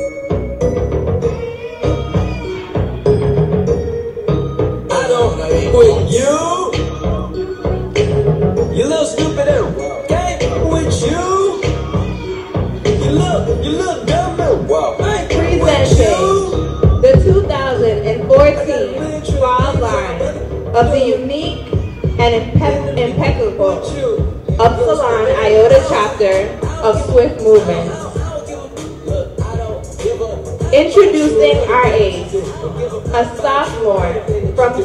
I don't with you. You little stupid game with you. You look, you look dumb. Wow. I ain't with you. the 2014 Fall Line of the unique and impe- impeccable Upsilon Iota chapter of Swift Movement. Introducing our aide, a sophomore from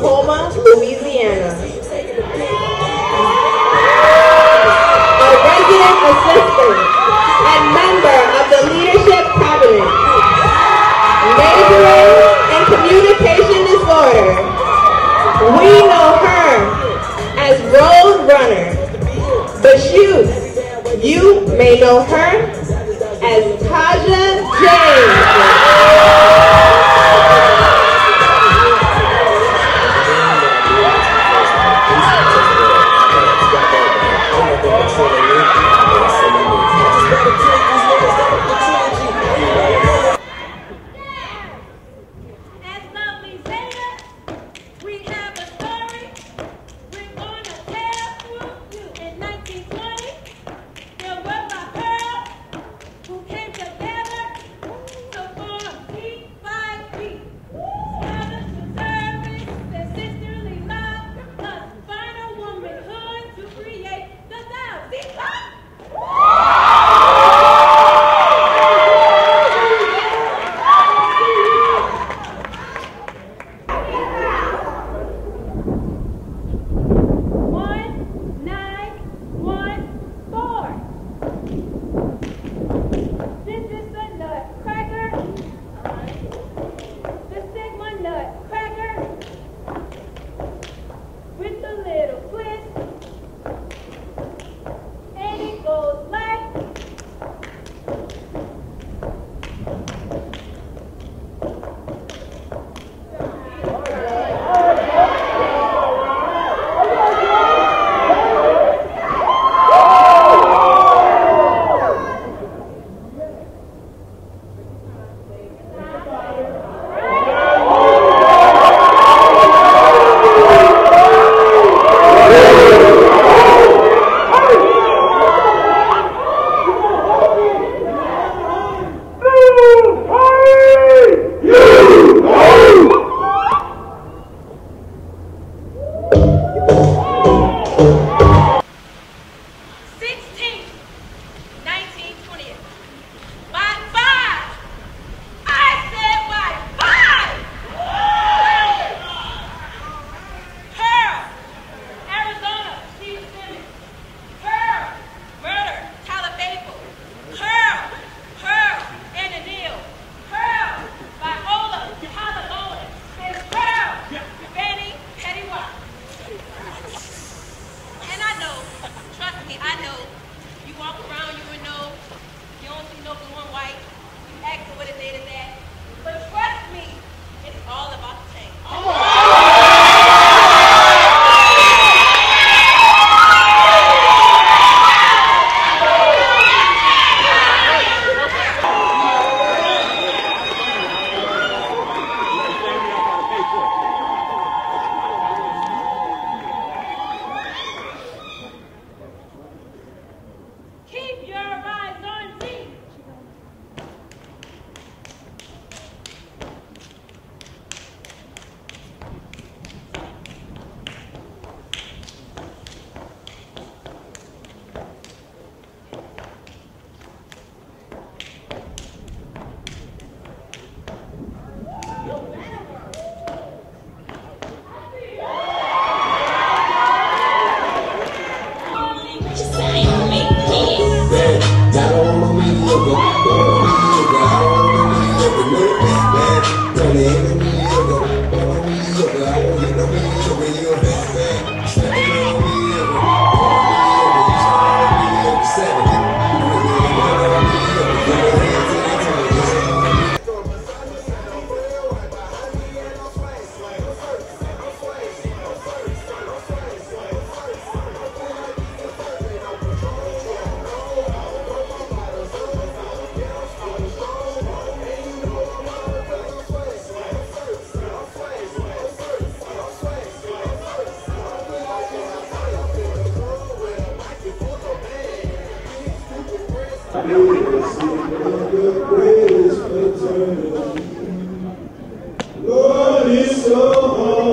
Lord is so.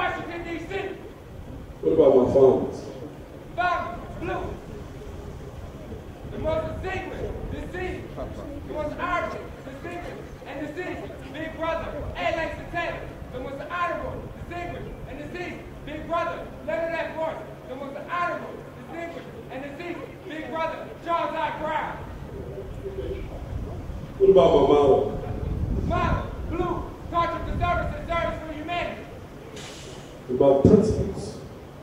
Washington, D.C. What about my phones? Fox, blue. The most distinguished, deceased. The most honorable, distinguished, and deceased. Big brother, Alex Taylor. The most honorable, distinguished, and deceased. Big brother, Leonard F. Morse. The most honorable, distinguished, and deceased. Big brother, Charles I. Brown. What about my mother? about principles.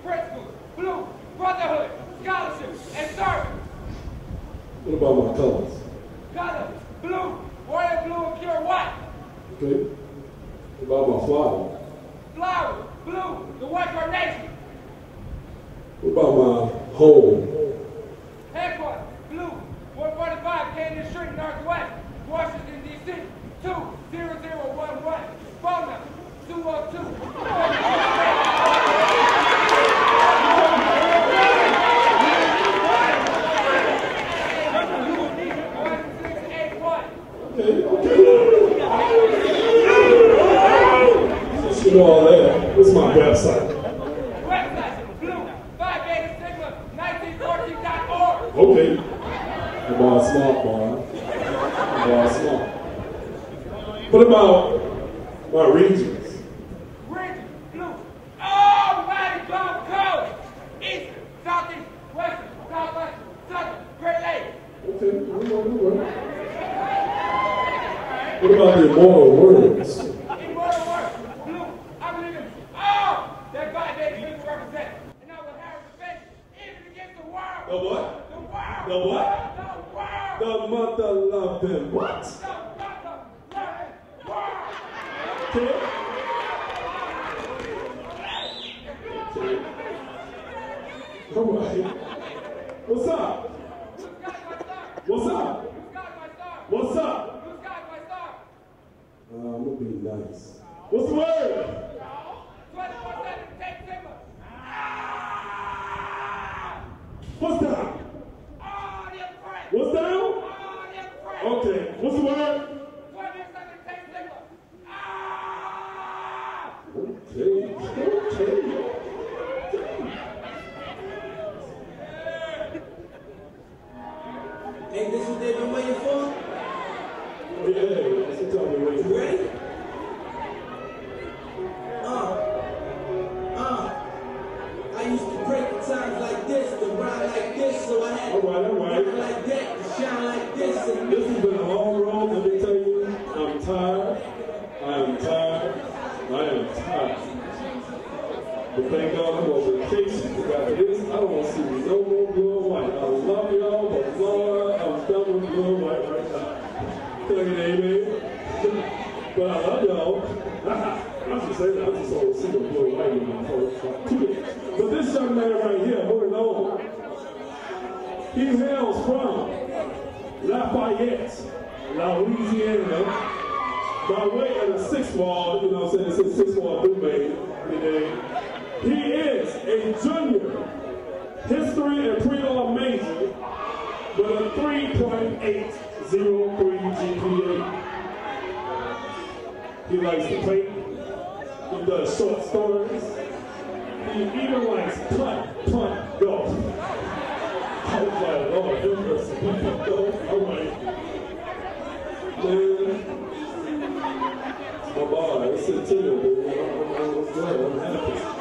Principles, blue, brotherhood, scholarship, and service. What about my colors? Colors, blue, royal blue, and pure white. Okay. What about my flower? Flower, blue, the white carnation. What about my home? Headquarters, blue, 145 Kennedy Street, Northwest. Okay. About boy's smart, boy. The boy's smart. What about my regions? Regions, blue, almighty Gulf Coast, East, southeast, West, southwest, southern, Great Lakes. Okay, we know, we know. What about the immortal words? Oh, what? The what? The mother loved him. What? I? But I love y'all. I'm just saying, I'm just old single boy white man. But this young man right here, moving on, he hails from Lafayette, Louisiana, by way of the sixth wall, you know what I'm saying, it's his sixth wall Dume today. He is a junior history and pre-law major with a 3.8 Zero three GPA. He likes to paint. He does short stories. He even likes punt, punt, golf. I was like, Lord, have mercy. Golf, all right. Man, my boy, it's a chill, dude. I'm, I'm I'm happy.